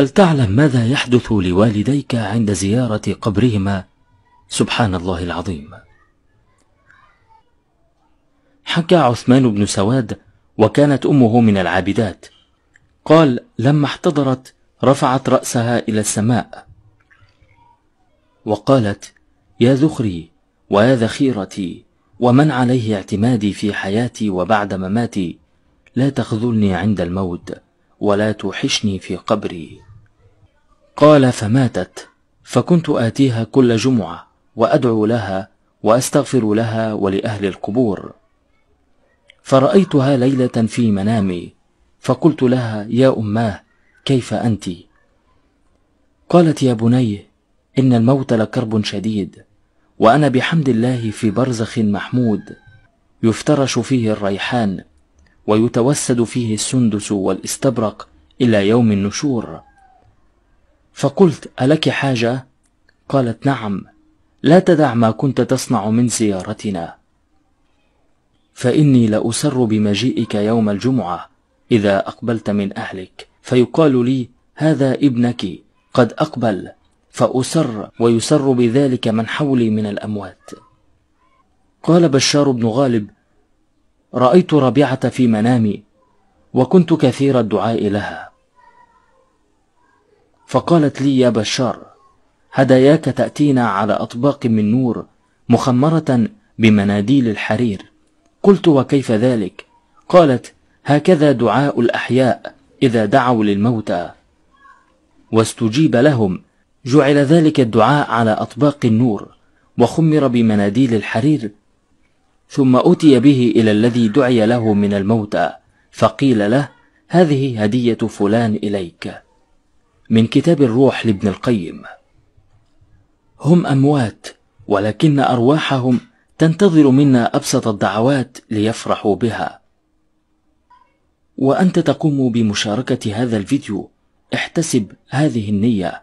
هل تعلم ماذا يحدث لوالديك عند زيارة قبرهما؟ سبحان الله العظيم. حكى عثمان بن سواد وكانت أمه من العابدات. قال لما احتضرت رفعت رأسها إلى السماء. وقالت يا ذخري ويا ذخيرتي ومن عليه اعتمادي في حياتي وبعد مماتي لا تخذلني عند الموت. ولا توحشني في قبري. قال فماتت. فكنت آتيها كل جمعة وأدعو لها وأستغفر لها ولأهل القبور. فرأيتها ليلة في منامي فقلت لها يا أماه كيف أنت؟ قالت يا بني إن الموت لكرب شديد وأنا بحمد الله في برزخ محمود يفترش فيه الريحان. ويتوسد فيه السندس والاستبرق إلى يوم النشور. فقلت ألك حاجة؟ قالت نعم لا تدع ما كنت تصنع من زيارتنا. فإني لأسر بمجيئك يوم الجمعة إذا أقبلت من أهلك. فيقال لي هذا ابنك قد أقبل. فأسر ويسر بذلك من حولي من الأموات. قال بشار بن غالب رأيت ربيعة في منامي وكنت كثير الدعاء لها. فقالت لي يا بشار هداياك تأتينا على أطباق من نور مخمرة بمناديل الحرير. قلت وكيف ذلك؟ قالت هكذا دعاء الأحياء إذا دعوا للموتى. واستجيب لهم جعل ذلك الدعاء على أطباق النور وخمر بمناديل الحرير ثم أتي به إلى الذي دعي له من الموتى فقيل له هذه هدية فلان إليك. من كتاب الروح لابن القيم. هم أموات ولكن أرواحهم تنتظر منا أبسط الدعوات ليفرحوا بها. وأنت تقوم بمشاركة هذا الفيديو احتسب هذه النية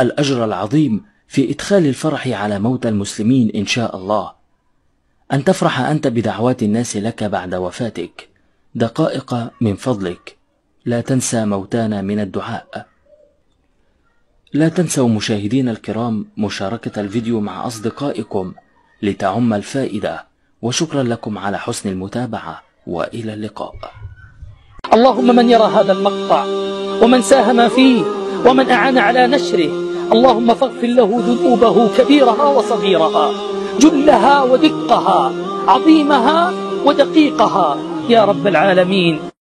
الأجر العظيم في إدخال الفرح على موتى المسلمين إن شاء الله. أن تفرح أنت بدعوات الناس لك بعد وفاتك. دقائق من فضلك. لا تنسى موتانا من الدعاء. لا تنسوا مشاهدين الكرام مشاركة الفيديو مع أصدقائكم لتعم الفائدة. وشكرا لكم على حسن المتابعة. وإلى اللقاء. اللهم من يرى هذا المقطع ومن ساهم فيه ومن أعان على نشره اللهم فاغفر له ذنوبه كبيرها وصغيرها. جلها ودقها عظيمها ودقيقها. يا رب العالمين.